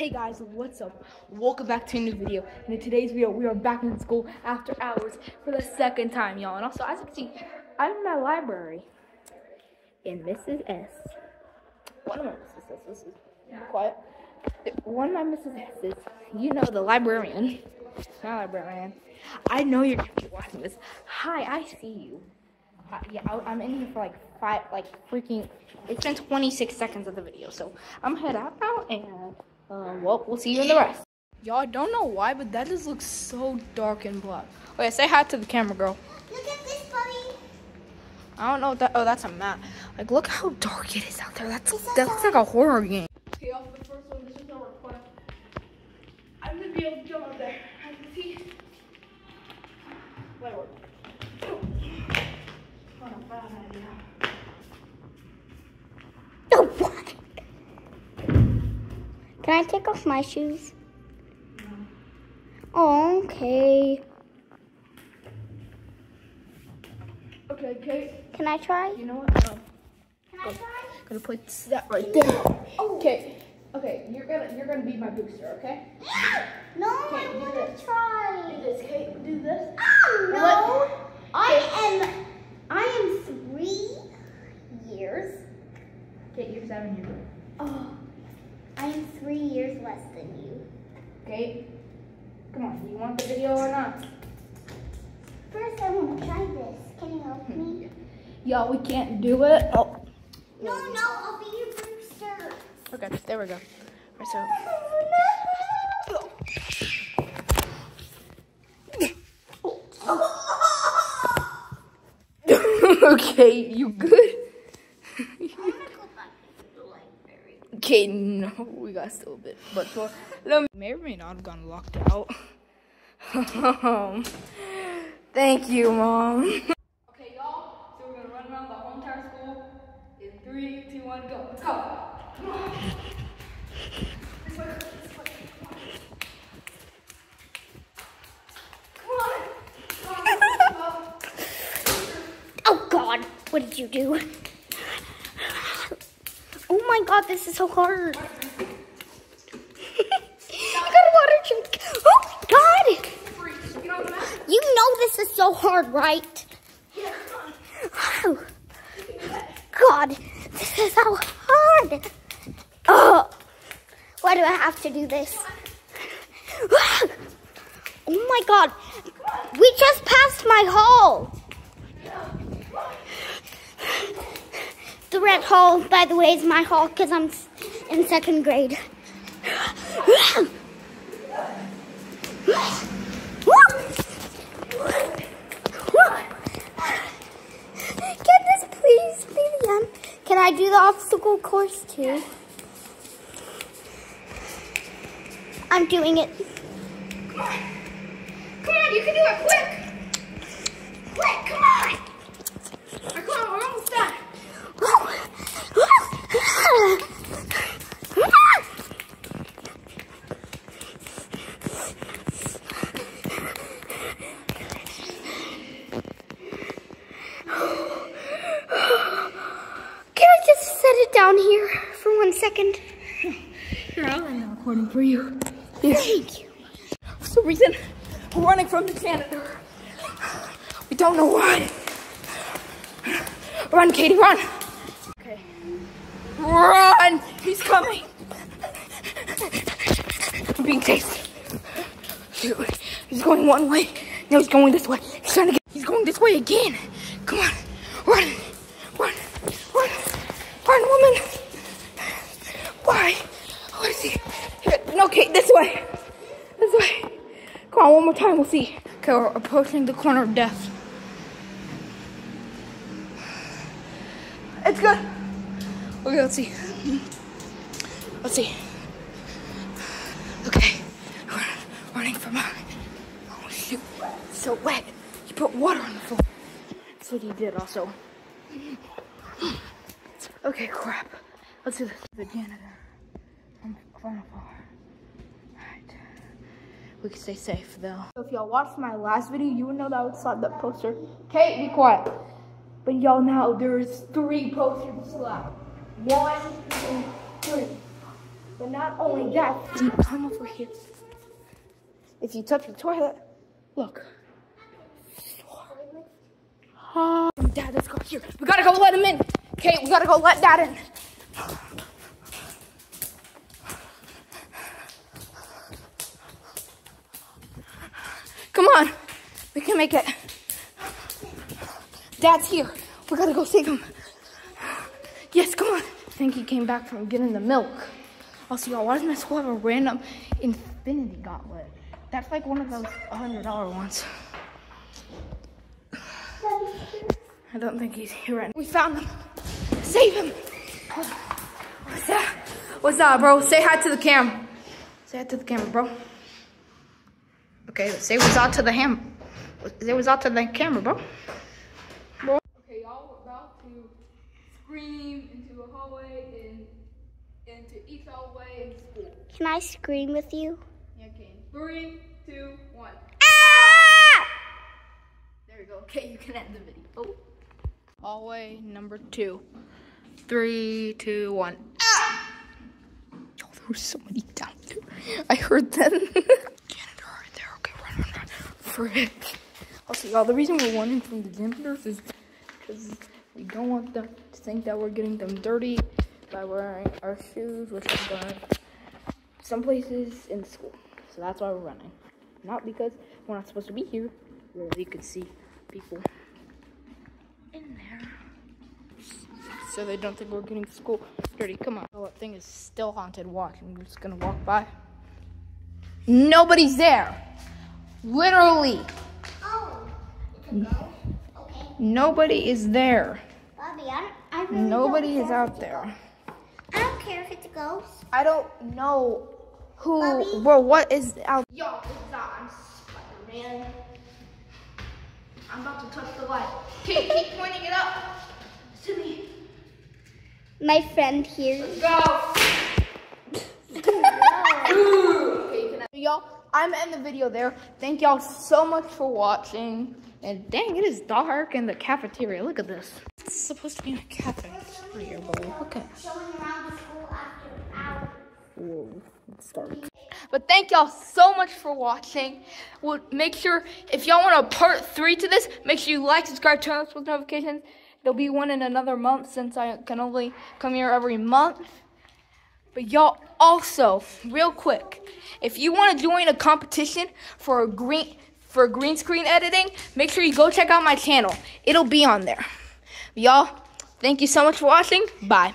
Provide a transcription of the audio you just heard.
Hey guys, what's up? Welcome back to a new video. And in today's video, we are back in school after hours for the second time, y'all. And also, as you can see, I'm in my library. And Mrs. S. One of my Mrs. S's. Be quiet. One of my Mrs. S's. You know, the librarian. My librarian. I know you're gonna be watching this. Hi, I see you. Uh, yeah, I, I'm in here for like five, like freaking. It's been 26 seconds of the video, so I'm head out now, and uh, well, we'll see you in the rest. Y'all I don't know why, but that just looks so dark and black. Okay, say hi to the camera, girl. Look at this, buddy. I don't know what that. Oh, that's a map. Like, look how dark it is out there. That's that looks like a horror game. Can I take off my shoes? Oh, okay. Okay, Kate. Can I try? You know what? Um, Can I try? gonna put that right there. Okay. Okay, you're gonna you're gonna be my booster, okay? No, Okay, I want this. try. Do this, Kate. Do this. No, I am. I am three years. Kate, you're seven years old. I am three years less than you. Okay. Come on. Do you want the video or not? First, I want to try this. Can you help me? Yo, we can't do it. Oh. No, no, I'll be your booster. Okay. There we go. Right, so. okay, you good? Okay, no, we got still a bit, but for let me may or may not have gotten locked out. Um, Thank you, mom. Okay, y'all. So we're gonna run around the whole entire school in three, two, one, go. Let's go. Come on. This way, this way. Come on. Come on. Oh God, what did you do? Oh my God, this is so hard. you got a water drink. Oh my God. You know this is so hard, right? Oh, God, this is so hard. Oh, why do I have to do this? Oh my God, we just passed my hall. Red hall, by the way, is my hall because I'm in second grade. Can this please be the end? Can I do the obstacle course too? I'm doing it. Come on. Come on, you can do it quick. Quick, come on. All right, come on, we're almost done. Can I just set it down here for one second? Here, I'll end the recording for you. Thank you. For some reason, we're running from the janitor. We don't know why. Run, Katie, run. Okay. Run! He's coming. I'm being chased. Shoot. He's going one way. Now he's going this way. He's trying to get. He's going this way again. Come on. Run. Run. Run, woman. Why? He? Here. No, Kate, this way. This way. Come on, one more time. We'll see. Okay, we're approaching the corner of death. It's good. Okay, let's see. Let's see. Okay, we're running from a. Oh shoot! So wet. You put water on the floor. That's what he did, also. Okay, crap. Let's do this. The janitor. I'm from afar. Alright. We can stay safe though. So if y'all watched my last video, you would know that I would slap that poster. Kate, be quiet. But y'all now there's three posters to slap. One, two, three. But not only that, you come over here. If you touch the toilet, look. Dad, let's go here. We gotta go let him in. Okay, we gotta go let Dad in. Come on. We can make it. Dad's here. We gotta go save him. Yes, come on. I think he came back from getting the milk. Also, y'all, why doesn't my school have a random infinity gauntlet? That's like one of those $100 ones. I don't think he's here right now. We found him. Save him. What's that? What's that, bro? Say hi to the cam. Say hi to the camera, bro. Okay, say what's out to the ham. Say was out to the camera, bro. Bro. Okay, y'all, we're about to scream into a hallway and into each hallway in school. Can I scream with you? Yeah, okay. Three, two, one. Ah! There we go. Okay, you can end the video. Oh. Hallway number two. Three, two, one. Ah! Yo, there was somebody down there. I heard them. janitor right there. Okay, run, run, run. Frick. Y'all, the reason we're running from the janitors is because we don't want them to think that we're getting them dirty by wearing our shoes, which are done some places in school. So that's why we're running. Not because we're not supposed to be here, where you could see people in there. So they don't think we're getting school dirty. Come on. Oh, that thing is still haunted. Watch. I'm just gonna walk by. Nobody's there. Literally. Nobody is there. Bobby, I, don't, I really Nobody don't is care out there. I don't care if it's a ghost. I don't know who, Bobby? bro, what is out. Yo, what's that? I'm Spider-Man. I'm about to touch the light. Okay, keep pointing it up to me. My friend here. Go. okay, can y'all, I'm in the video there. Thank y'all so much for watching. And dang, it is dark in the cafeteria. Look at this. It's supposed to be a cafeteria, but look at Showing around the school after hours. Whoa, it's dark. But thank y'all so much for watching. Well, make sure if y'all want a part three to this, make sure you like, subscribe, turn on post notifications. There'll be one in another month since I can only come here every month. But y'all also, real quick, if you want to join a competition for a green for green screen editing, make sure you go check out my channel. It'll be on there. Y'all, thank you so much for watching. Bye.